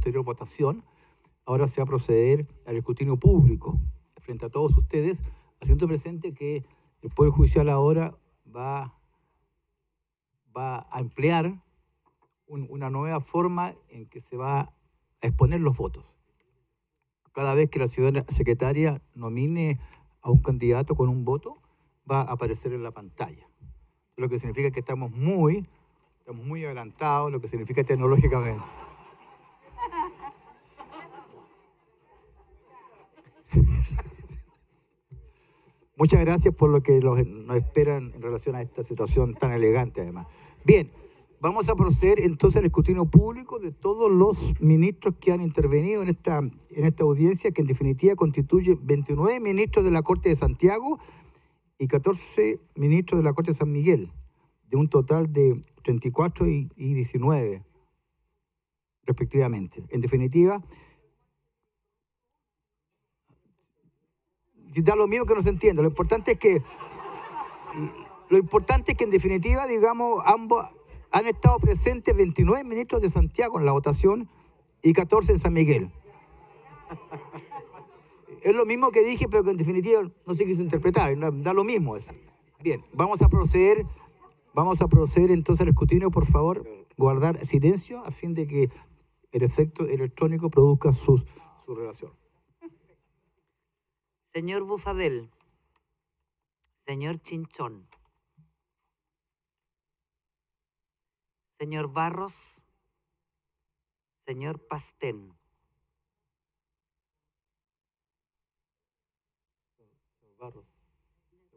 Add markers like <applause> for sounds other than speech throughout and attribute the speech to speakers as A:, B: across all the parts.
A: posterior votación, ahora se va a proceder al escrutinio público frente a todos ustedes, haciendo presente que el Poder Judicial ahora va, va a emplear una nueva forma en que se va a exponer los votos. Cada vez que la ciudadana secretaria nomine a un candidato con un voto, va a aparecer en la pantalla. Lo que significa que estamos muy, estamos muy adelantados, lo que significa tecnológicamente. Muchas gracias por lo que nos esperan en relación a esta situación tan elegante además. Bien, vamos a proceder entonces al escrutinio público de todos los ministros que han intervenido en esta, en esta audiencia, que en definitiva constituye 29 ministros de la Corte de Santiago y 14 ministros de la Corte de San Miguel, de un total de 34 y, y 19, respectivamente. En definitiva, da lo mismo que no se entienda. Lo importante es que, lo importante es que en definitiva, digamos, ambos han estado presentes 29 ministros de Santiago en la votación y 14 en San Miguel. <laughs> Es lo mismo que dije, pero que en definitiva no se quiso interpretar, da lo mismo eso. Bien, vamos a proceder, vamos a proceder entonces al escrutinio, por favor, guardar silencio a fin de que el efecto electrónico produzca su, su relación.
B: Señor Bufadel. Señor Chinchón. Señor Barros. Señor Pastén.
A: Barros.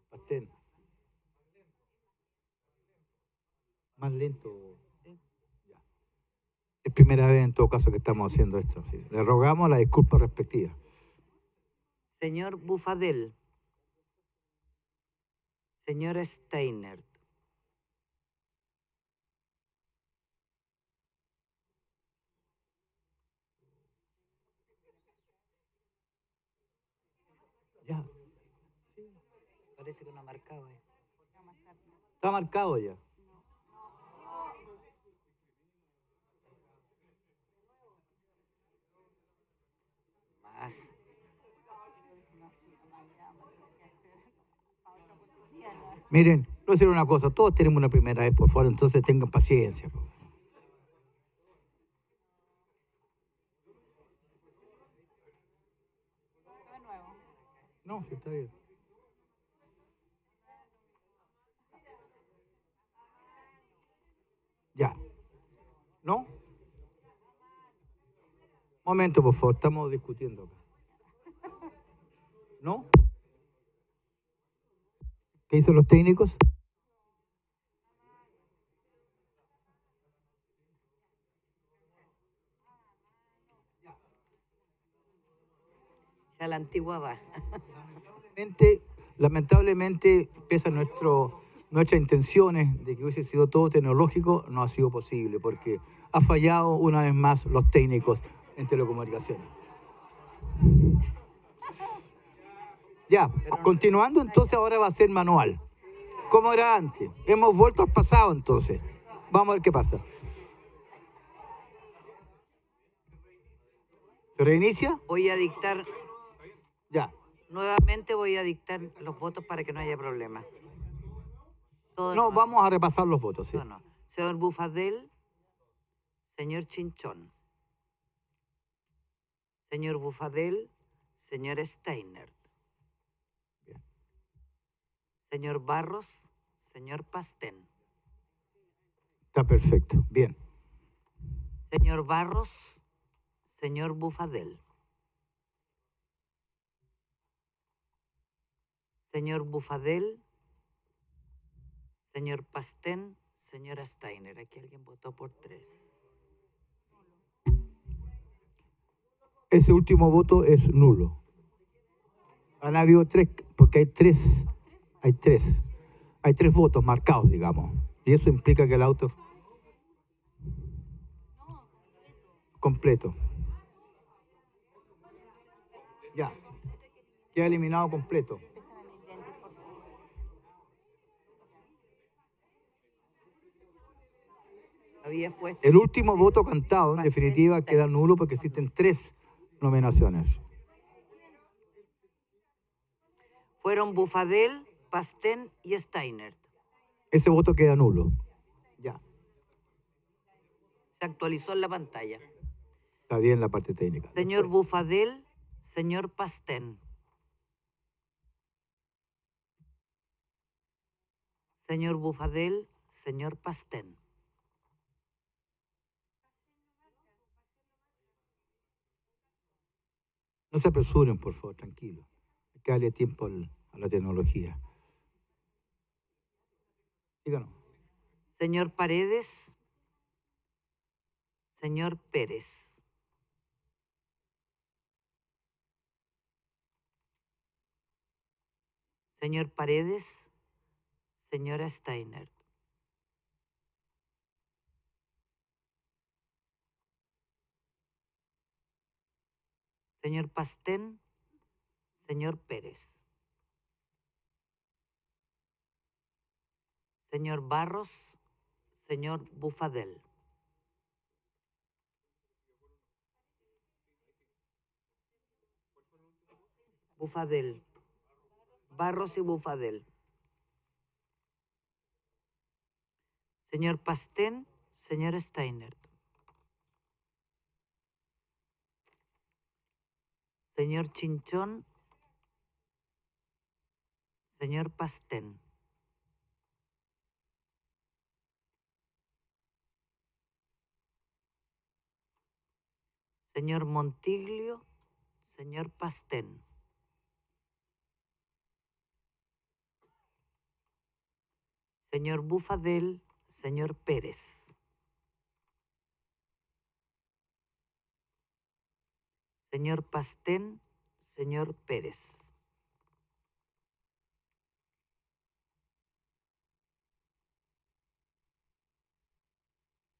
A: Pastén. Más lento. Es primera vez en todo caso que estamos haciendo esto. Le rogamos la disculpa respectiva.
B: Señor Bufadel. Señor Steinert.
A: Ya.
B: Parece que no ha marcado ahí.
A: Está marcado ya.
B: Más.
A: Miren, a decir una cosa, todos tenemos una primera vez por favor, entonces tengan paciencia. No, sí está bien. Ya. ¿No? Momento, por favor, estamos discutiendo acá. ¿No? ¿Qué dicen los técnicos?
B: Ya la antigua va.
A: Lamentablemente, lamentablemente pese a nuestro, nuestras intenciones de que hubiese sido todo tecnológico, no ha sido posible porque ha fallado una vez más los técnicos en telecomunicaciones. Ya, continuando entonces ahora va a ser manual. Como era antes. Hemos vuelto al pasado entonces. Vamos a ver qué pasa. ¿Se reinicia?
B: Voy a dictar,
A: Ya.
B: nuevamente voy a dictar los votos para que no haya problema. Todo
A: No,
B: el-
A: vamos a repasar los votos. sí.
B: No, no. Señor Bufadel, señor Chinchón. Señor Bufadel, señor Steiner.
A: Bien.
B: Señor Barros, señor Pastén.
A: Está perfecto. Bien.
B: Señor Barros, señor Bufadel. Señor Bufadel, señor Pastén, señora Steiner. Aquí alguien votó por tres.
A: Ese último voto es nulo. Han habido tres, porque hay tres, hay tres, hay tres votos marcados, digamos. Y eso implica que el auto completo. Ya. Queda eliminado completo.
B: ¿Está Había puesto.
A: El último voto cantado, en definitiva, queda nulo porque existen tres nominaciones.
B: Fueron Bufadel, Pastén y Steiner.
A: Ese voto queda nulo. Ya,
B: Se actualizó en la pantalla.
A: está bien la parte técnica.
B: Señor Bufadel, señor Pastén. Señor Bufadel, señor Pastén.
A: No se apresuren, por favor, tranquilo. Hay que darle tiempo al- a la tecnología.
B: Señor Paredes, señor Pérez. Señor Paredes, señora Steiner. Señor Pastén, señor Pérez. Señor Barros, señor Bufadel. Bufadel. Barros y Bufadel. Señor Pastén, señor Steiner. Señor Chinchón, señor Pastén. Señor Montiglio, señor Pastén. Señor Bufadel, señor Pérez. Señor Pastén, señor Pérez.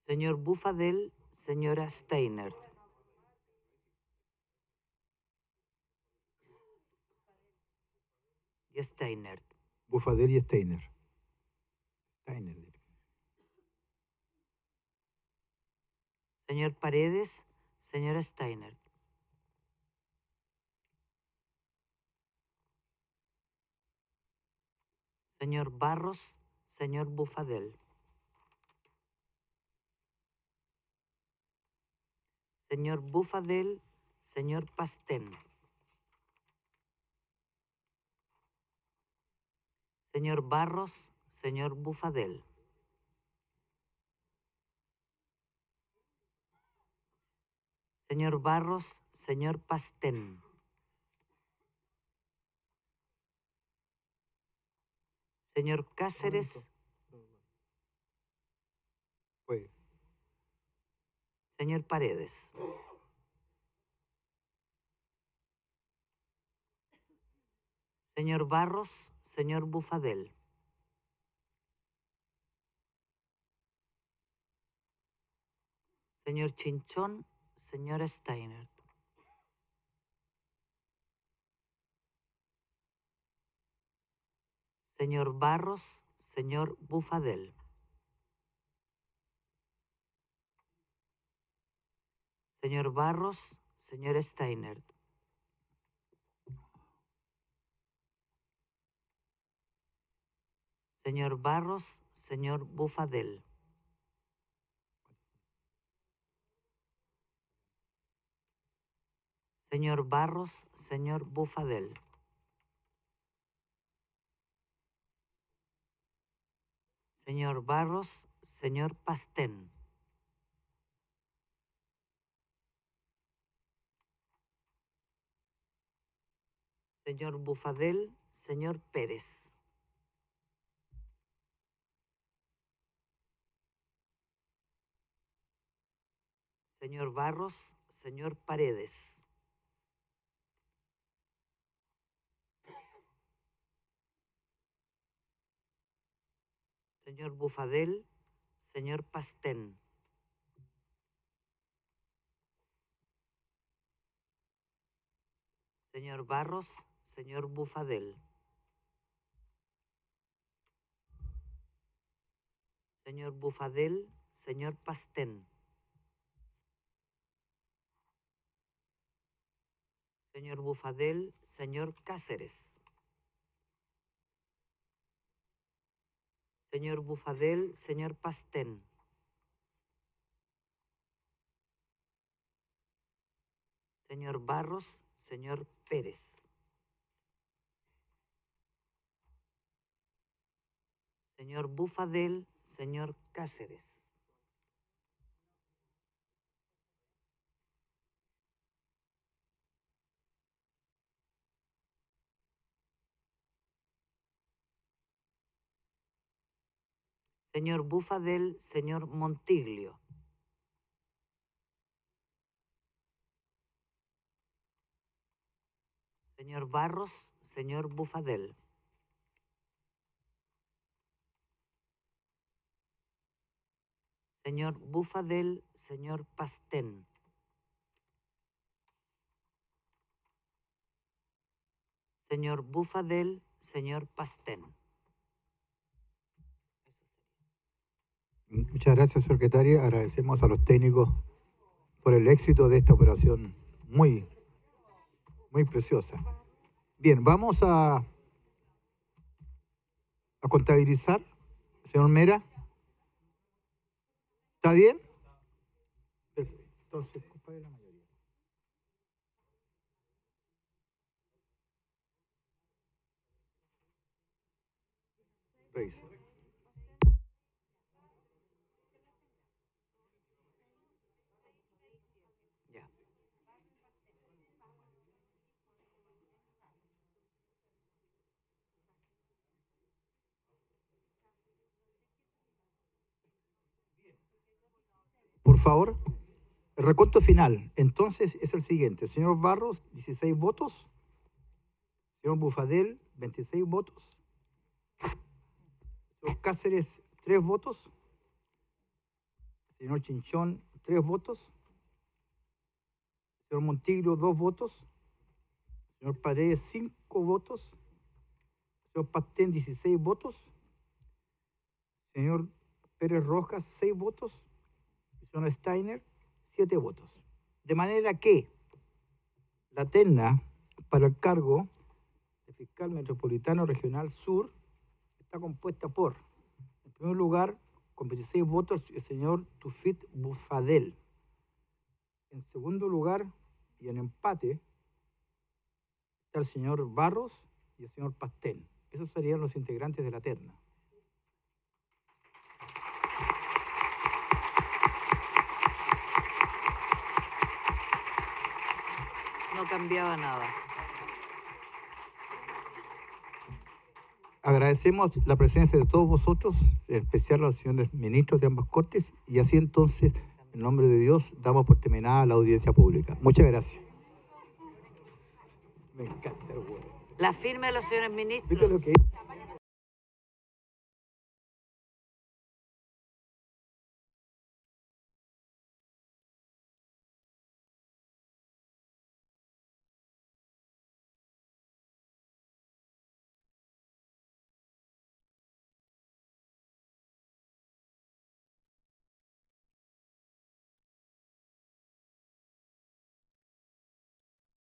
B: Señor Bufadel, señora Steiner. Y Steiner.
A: Bufadel y Steiner. Steiner.
B: Señor Paredes, señora Steiner. Señor Barros, señor Bufadel. Señor Bufadel, señor Pastén. Señor Barros, señor Bufadel. Señor Barros, señor Pastén. Señor Cáceres, señor Paredes. Señor Barros, señor Bufadel. Señor Chinchón, señora Steiner. Señor Barros, señor Bufadel. Señor Barros, señor Steiner. Señor Barros, señor Bufadel. Señor Barros, señor Bufadel. Señor Barros, señor Pastén. Señor Bufadel, señor Pérez. Señor Barros, señor Paredes. Señor Bufadel, señor Pastén. Señor Barros, señor Bufadel. Señor Bufadel, señor Pastén. Señor Bufadel, señor Cáceres. Señor Bufadel, señor Pastén. Señor Barros, señor Pérez. Señor Bufadel, señor Cáceres. Señor Bufadel, señor Montiglio. Señor Barros, señor Bufadel. Señor Bufadel, señor Pastén. Señor Bufadel, señor Pastén.
A: Muchas gracias, secretaria. Agradecemos a los técnicos por el éxito de esta operación muy, muy preciosa. Bien, vamos a, a contabilizar. Señor Mera. ¿Está bien? Perfecto. Entonces, compadre, la mayoría. Favor, el recuento final. Entonces es el siguiente. Señor Barros, 16 votos. Señor Bufadel, 26 votos. Señor Cáceres, 3 votos. Señor Chinchón, 3 votos. Señor Montiglio, 2 votos. Señor Paredes, 5 votos. Señor Pastén, 16 votos. Señor Pérez Rojas, 6 votos señor Steiner, siete votos. De manera que la terna para el cargo de fiscal metropolitano regional sur está compuesta por, en primer lugar, con 26 votos, el señor Tufit Bufadel. En segundo lugar, y en empate, está el señor Barros y el señor Pastén. Esos serían los integrantes de la terna.
B: No cambiaba nada.
A: Agradecemos la presencia de todos vosotros, en especial a los señores ministros de ambas cortes, y así entonces, en nombre de Dios, damos por terminada la audiencia pública. Muchas gracias. Me encanta el huevo.
B: La firma de los señores
A: ¿Viste
B: ministros.